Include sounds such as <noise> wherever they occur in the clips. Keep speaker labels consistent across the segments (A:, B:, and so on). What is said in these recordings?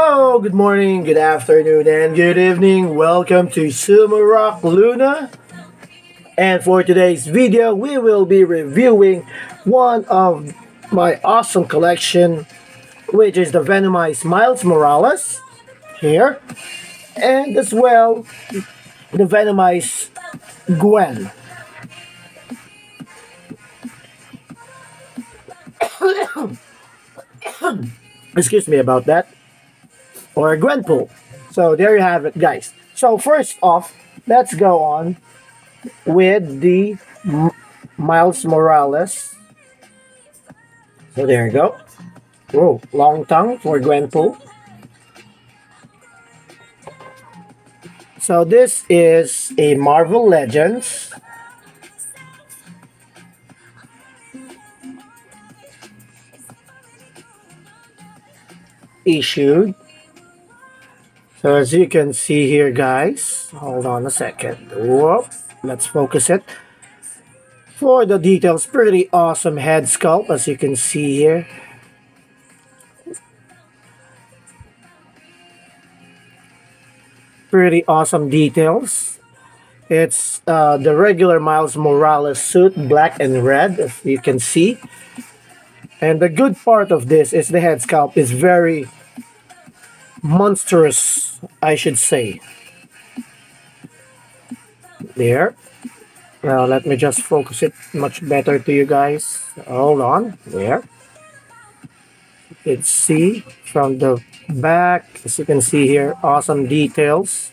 A: Hello, good morning, good afternoon, and good evening. Welcome to Sumo Rock Luna. And for today's video, we will be reviewing one of my awesome collection, which is the Venomized Miles Morales here, and as well the Venomized Gwen. <coughs> Excuse me about that. Or Gwenpool. So there you have it, guys. So first off, let's go on with the M Miles Morales. So there you go. Whoa, long tongue for Gwenpool. So this is a Marvel Legends issued. So as you can see here guys, hold on a second. Let's focus it. For the details, pretty awesome head sculpt as you can see here. Pretty awesome details. It's uh, the regular Miles Morales suit, black and red, as you can see. And the good part of this is the head sculpt is very monstrous, I should say. There. Now let me just focus it much better to you guys. Hold on. There. You can see from the back, as you can see here, awesome details.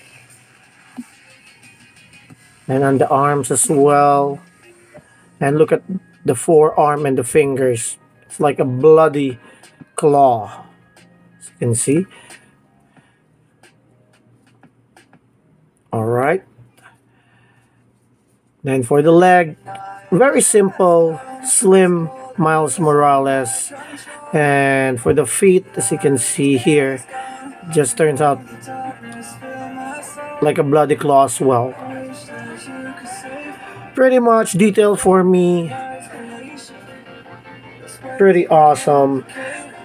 A: And on the arms as well. And look at the forearm and the fingers it's like a bloody claw. As you can see. Alright. Then for the leg, very simple, slim Miles Morales. And for the feet, as you can see here, just turns out like a bloody claw as well. Pretty much detailed for me pretty awesome.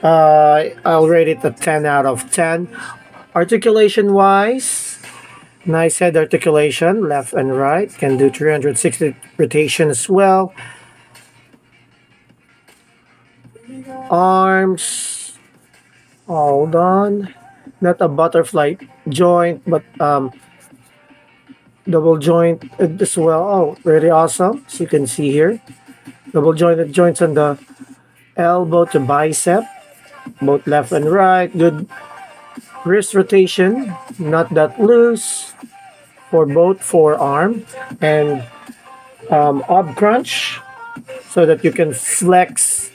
A: Uh, I'll rate it a 10 out of 10. Articulation wise, nice head articulation, left and right. Can do 360 rotation as well. Arms, hold on. Not a butterfly joint, but um, double joint as well. Oh, really awesome. As you can see here. Double jointed joints on the elbow to bicep, both left and right. Good wrist rotation, not that loose for both forearm and um, ab crunch so that you can flex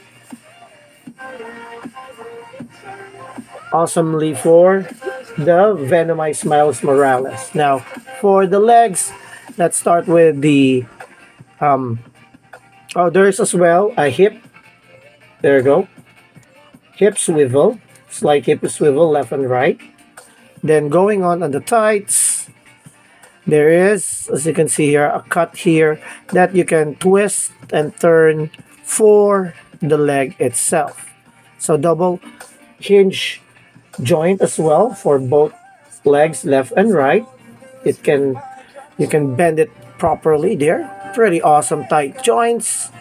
A: awesomely for the Venomized Miles Morales. Now, for the legs, let's start with the um, oh, there's as well a hip there you go. Hip swivel. Slight hip swivel left and right. Then going on on the tights, there is, as you can see here, a cut here that you can twist and turn for the leg itself. So double hinge joint as well for both legs left and right. It can, you can bend it properly there. Pretty awesome tight joints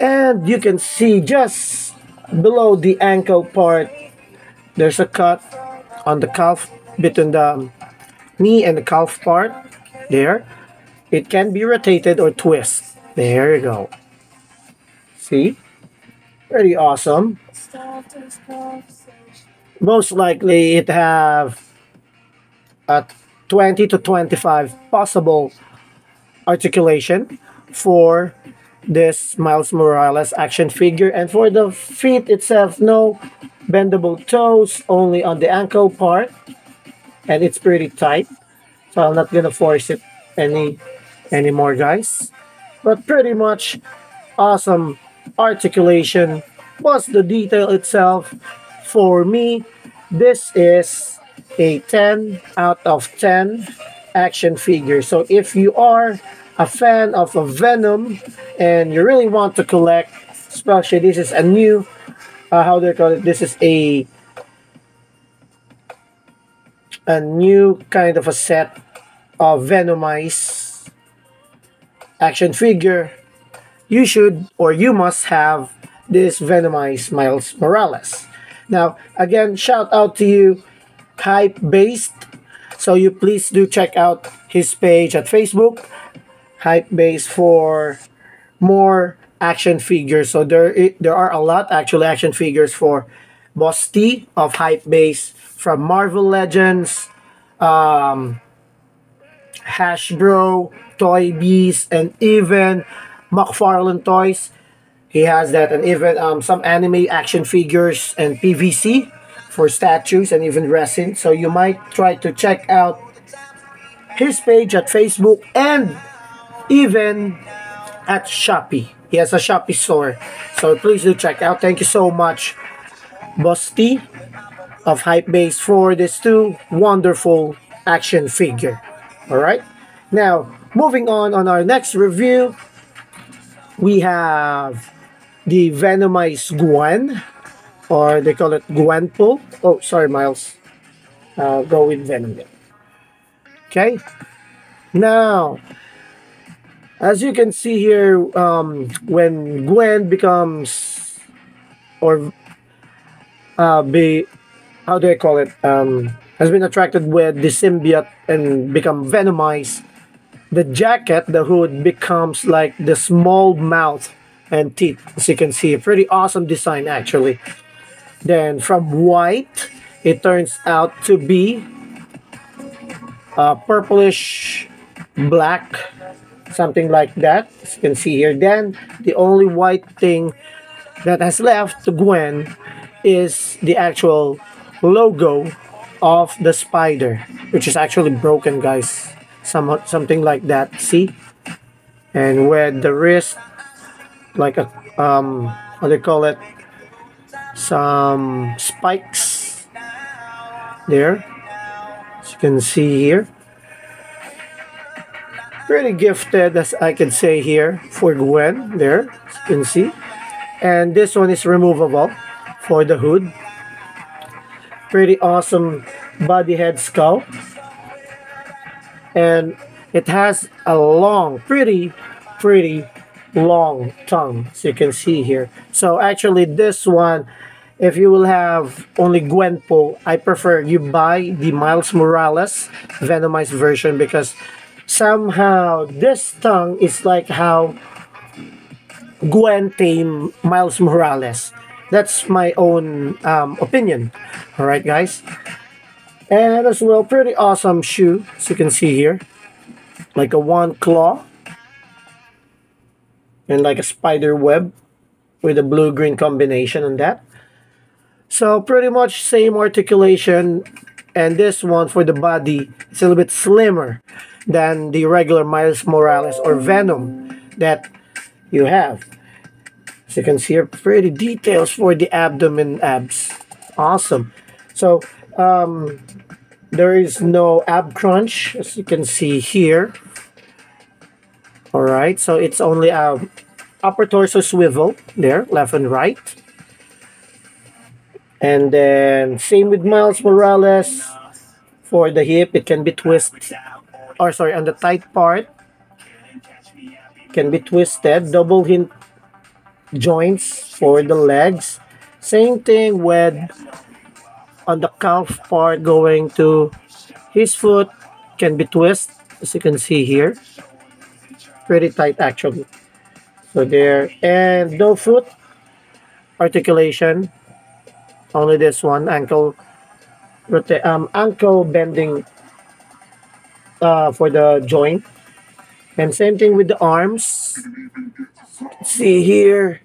A: and you can see just below the ankle part there's a cut on the calf between the knee and the calf part there. It can be rotated or twist. There you go. See? Pretty awesome. Most likely it have a 20 to 25 possible articulation for this Miles Morales action figure. And for the feet itself, no bendable toes, only on the ankle part. And it's pretty tight. So I'm not gonna force it any anymore, guys. But pretty much awesome articulation. Plus the detail itself, for me, this is a 10 out of 10 action figure. So if you are a fan of Venom and you really want to collect, especially this is a new, uh, how do they call it? This is a a new kind of a set of Venomize action figure, you should or you must have this Venomize Miles Morales. Now, again, shout out to you, Hype Based. So you please do check out his page at Facebook, HypedBase for more action figures. So there it, there are a lot actually action figures for Boss T of HypedBase from Marvel Legends, um, Hasbro, Toy Beast, and even McFarlane Toys. He has that, and even um, some anime action figures and PVC for statues and even resin. So you might try to check out his page at Facebook and even at Shopee. He has a Shopee store. So please do check out. Thank you so much, Boss T of HypedBase for this two wonderful action figure. Alright? Now, moving on on our next review, we have the Venomized Gwen, or they call it Gwenpool. Oh, sorry, Miles. Uh, go with Venom. Okay. Now, as you can see here, um, when Gwen becomes, or uh, be, how do I call it, um, has been attracted with the symbiote and become venomized, the jacket, the hood, becomes like the small mouth and teeth, as you can see. Pretty awesome design, actually. Then from white, it turns out to be a purplish black something like that. As you can see here then the only white thing that has left to Gwen is the actual logo of the spider which is actually broken guys. Some, something like that see? And where the wrist like a um what do you call it? Some spikes there. As you can see here pretty gifted as I can say here for Gwen there you can see. And this one is removable for the hood. Pretty awesome body head skull and it has a long pretty pretty long tongue as you can see here. So actually this one if you will have only Gwenpool, I prefer you buy the Miles Morales Venomized version because somehow this tongue is like how Gwen tame Miles Morales. That's my own um, opinion. Alright, guys. And as well, pretty awesome shoe, as you can see here. Like a one claw. And like a spider web with a blue-green combination on that. So pretty much same articulation. And this one for the body, it's a little bit slimmer than the regular Miles Morales or Venom that you have. As you can see here, pretty details for the abdomen abs. Awesome. So, um, there is no ab crunch, as you can see here. Alright, so it's only a upper torso swivel there, left and right. And then, same with Miles Morales. For the hip, it can be twisted or sorry, on the tight part can be twisted. Double hint joints for the legs. Same thing with on the calf part going to his foot can be twist as you can see here. Pretty tight actually. So there and no foot articulation. Only this one ankle um ankle bending uh, for the joint. And same thing with the arms. See here,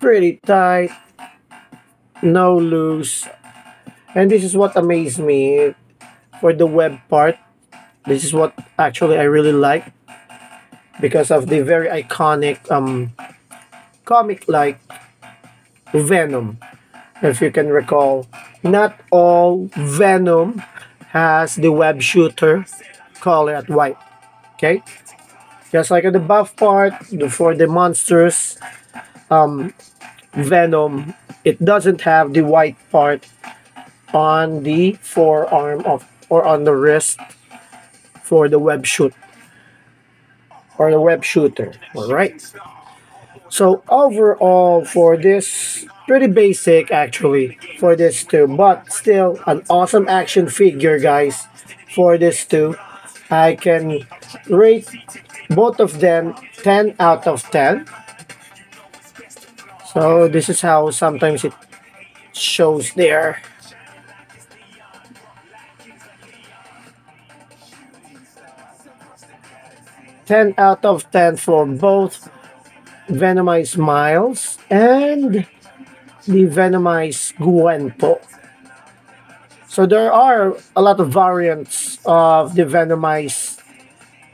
A: pretty tight, no loose. And this is what amazed me for the web part. This is what actually I really like because of the very iconic um comic-like Venom. If you can recall, not all Venom has the web shooter color at white. Okay? Just like in the buff part, for the monsters, um, Venom, it doesn't have the white part on the forearm of or on the wrist for the web shoot or the web shooter. All right. So overall for this, pretty basic actually for this too, but still an awesome action figure, guys. For this too, I can rate both of them 10 out of 10. So this is how sometimes it shows there. Ten out of ten for both Venomized Miles and the Venomized Gwenpo. So there are a lot of variants of the Venomized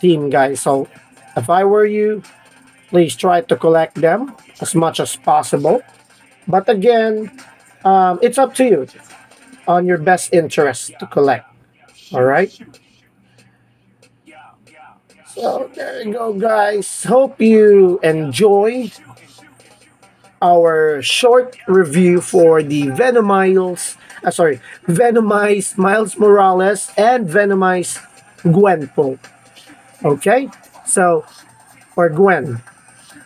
A: team, guys. So if I were you, please try to collect them as much as possible. But again, um, it's up to you on your best interest to collect. All right. So there you go, guys. Hope you enjoy our short review for the Venomiles, uh, sorry, Venomized Miles Morales and Venomized Gwenpool. Okay, so or Gwen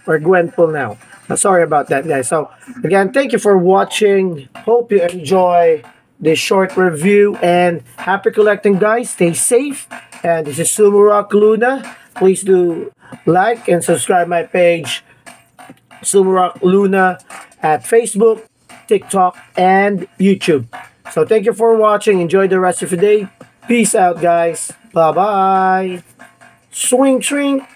A: or Gwenpool now. Uh, sorry about that, guys. So again, thank you for watching. Hope you enjoy this short review and happy collecting, guys. Stay safe. And this is Sumo Rock Luna. Please do like and subscribe my page, Sumo Rock Luna, at Facebook, TikTok, and YouTube. So thank you for watching. Enjoy the rest of the day. Peace out, guys. Bye bye. Swing, swing.